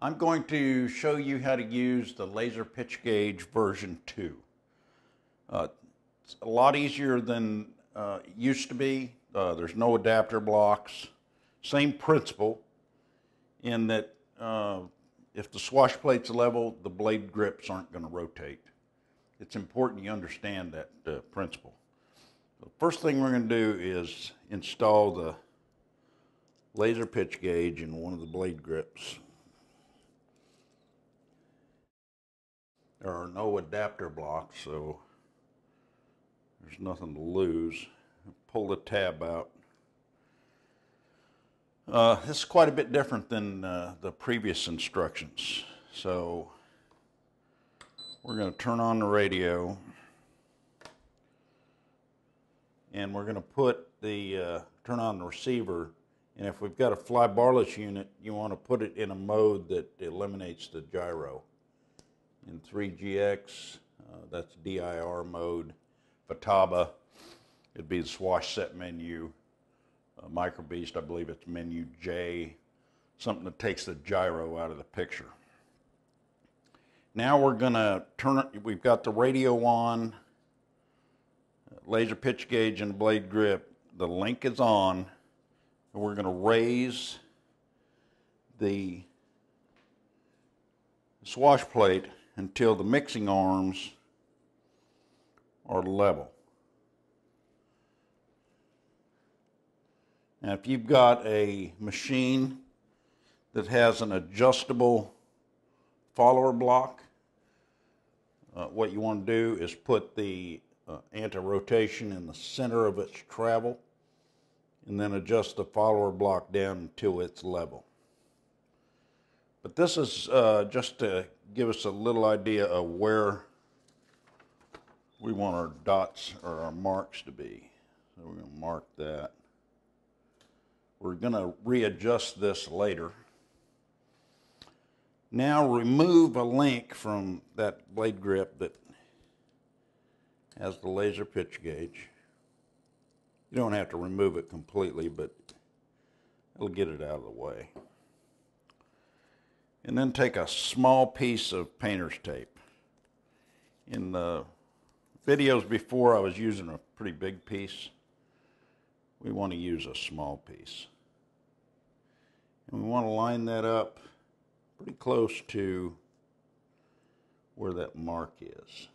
I'm going to show you how to use the laser pitch gauge version 2. Uh, it's a lot easier than uh, it used to be. Uh, there's no adapter blocks. Same principle in that uh, if the swash plate's level, the blade grips aren't going to rotate. It's important you understand that uh, principle. The first thing we're going to do is install the laser pitch gauge in one of the blade grips. There are no adapter blocks, so there's nothing to lose. Pull the tab out. Uh, this is quite a bit different than uh, the previous instructions. So we're going to turn on the radio and we're going to put the uh, turn on the receiver and if we've got a flybarless unit you want to put it in a mode that eliminates the gyro in 3GX uh, that's DIR mode Futaba, it'd be the swash set menu uh, MicroBeast I believe it's menu J something that takes the gyro out of the picture now we're going to turn it we've got the radio on laser pitch gauge and blade grip. The link is on. And we're going to raise the swash plate until the mixing arms are level. Now, if you've got a machine that has an adjustable follower block, uh, what you want to do is put the uh, anti-rotation in the center of its travel and then adjust the follower block down until it's level. But this is uh, just to give us a little idea of where we want our dots or our marks to be. So we're going to mark that. We're going to readjust this later. Now remove a link from that blade grip that has the laser pitch gauge. You don't have to remove it completely, but it'll get it out of the way. And then take a small piece of painter's tape. In the videos before, I was using a pretty big piece. We want to use a small piece. And we want to line that up pretty close to where that mark is.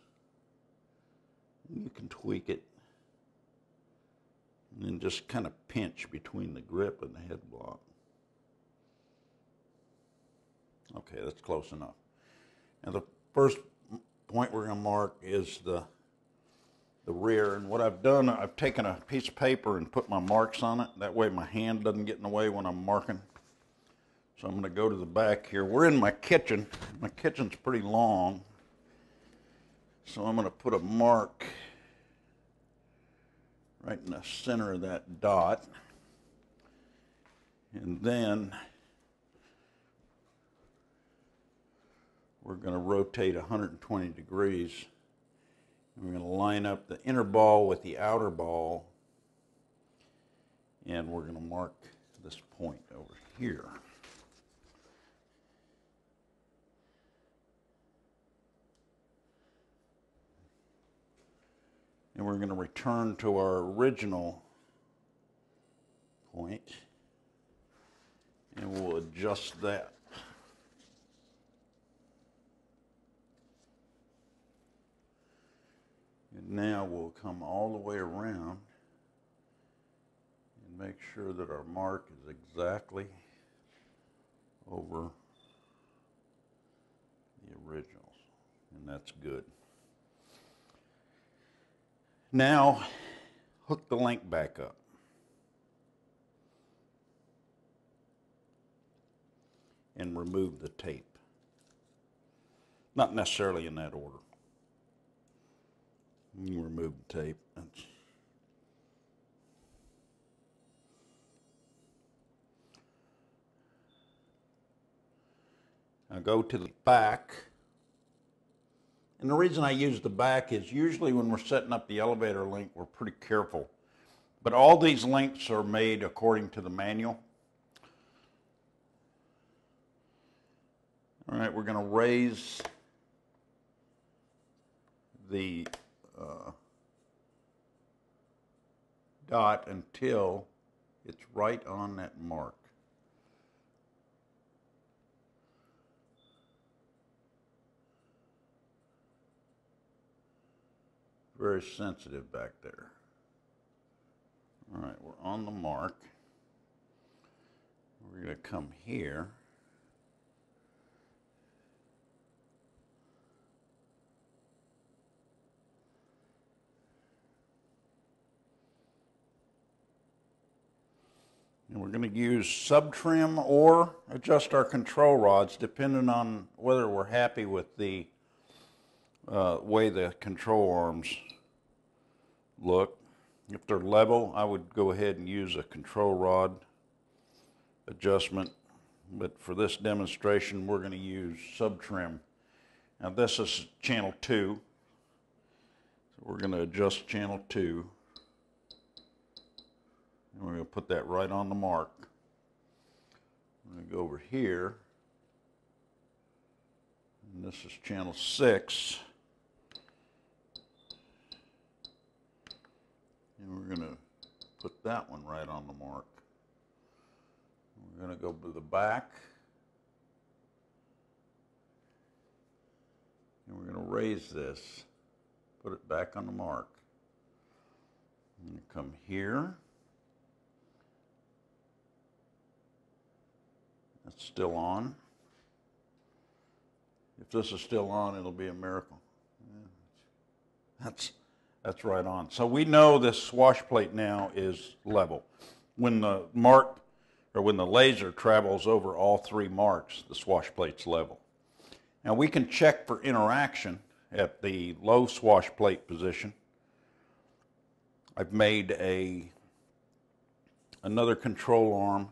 You can tweak it and then just kind of pinch between the grip and the head block. Okay, that's close enough. And the first point we're going to mark is the the rear. And what I've done, I've taken a piece of paper and put my marks on it. That way my hand doesn't get in the way when I'm marking. So I'm going to go to the back here. We're in my kitchen. My kitchen's pretty long. So I'm going to put a mark right in the center of that dot. And then we're going to rotate 120 degrees. And we're going to line up the inner ball with the outer ball. And we're going to mark this point over here. and we're going to return to our original point and we'll adjust that. And now we'll come all the way around and make sure that our mark is exactly over the originals. And that's good. Now, hook the link back up. And remove the tape. Not necessarily in that order. You remove the tape. That's now go to the back and the reason I use the back is usually when we're setting up the elevator link, we're pretty careful. But all these links are made according to the manual. All right, we're going to raise the uh, dot until it's right on that mark. Very sensitive back there. All right, we're on the mark. We're going to come here. And we're going to use sub-trim or adjust our control rods depending on whether we're happy with the uh, way the control arms look. If they're level, I would go ahead and use a control rod adjustment. But for this demonstration, we're going to use sub-trim. Now this is channel 2. So we're going to adjust channel 2. And we're going to put that right on the mark. I'm going to go over here. And this is channel 6. And we're going to put that one right on the mark. We're going to go to the back. And we're going to raise this, put it back on the mark. And come here. That's still on. If this is still on, it'll be a miracle. That's that's right on. So we know this swash plate now is level. When the mark or when the laser travels over all three marks, the swash plate's level. Now we can check for interaction at the low swash plate position. I've made a another control arm.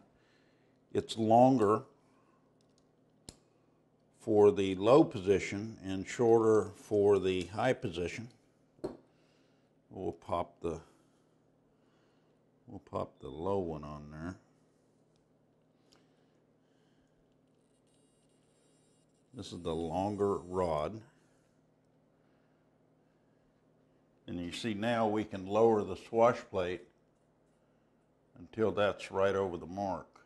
It's longer for the low position and shorter for the high position. We'll pop the we'll pop the low one on there. This is the longer rod. And you see now we can lower the swash plate until that's right over the mark.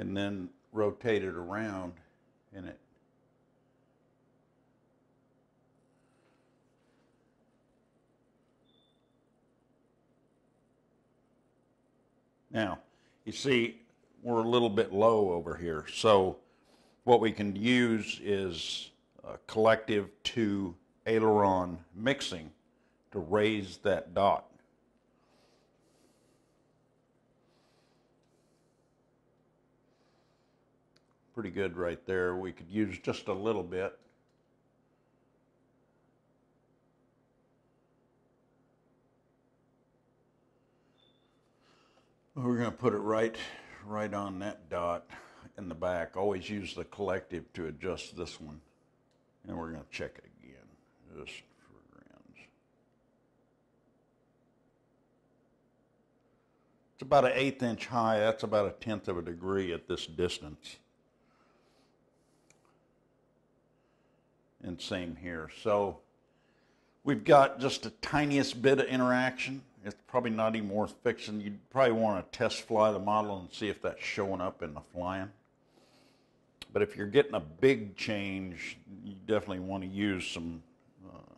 And then rotate it around and it Now, you see, we're a little bit low over here. So what we can use is collective to aileron mixing to raise that dot. Pretty good right there. We could use just a little bit. We're going to put it right, right on that dot in the back. Always use the collective to adjust this one. And we're going to check it again, just for. It's about an eighth inch high. That's about a tenth of a degree at this distance. And same here. So we've got just the tiniest bit of interaction it's probably not even worth fixing. You'd probably want to test fly the model and see if that's showing up in the flying. But if you're getting a big change, you definitely want to use some uh,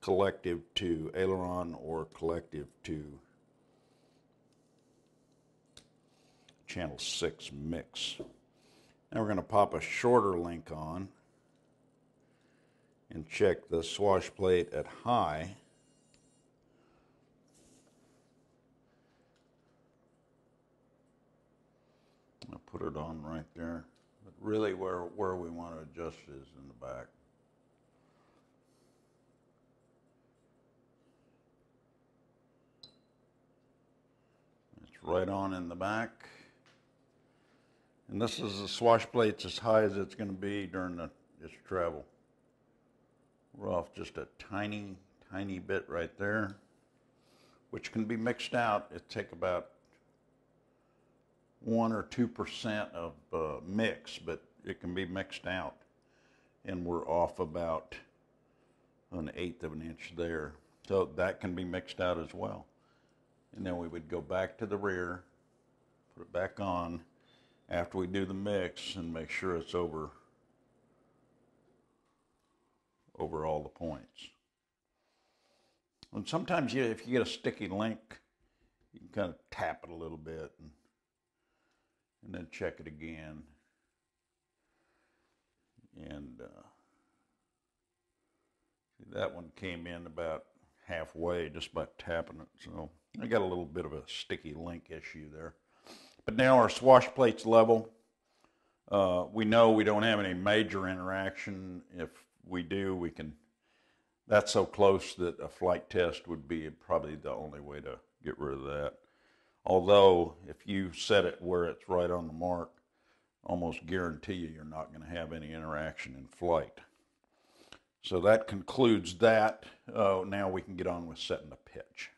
collective to aileron or collective to channel 6 mix. Now we're going to pop a shorter link on and check the swash plate at high. I'll put it on right there. But really where, where we want to adjust is in the back. It's right on in the back. And this is the swash plates as high as it's going to be during the, its travel. We're off just a tiny, tiny bit right there which can be mixed out. It take about one or two percent of uh, mix, but it can be mixed out, and we're off about an eighth of an inch there. So that can be mixed out as well. And then we would go back to the rear, put it back on after we do the mix and make sure it's over over all the points. And sometimes you, if you get a sticky link, you can kind of tap it a little bit and, and then check it again. And uh, see, that one came in about halfway just by tapping it. So I got a little bit of a sticky link issue there. But now our swash plate's level. Uh, we know we don't have any major interaction. If we do, we can. That's so close that a flight test would be probably the only way to get rid of that. Although, if you set it where it's right on the mark, almost guarantee you you're not going to have any interaction in flight. So that concludes that. Uh, now we can get on with setting the pitch.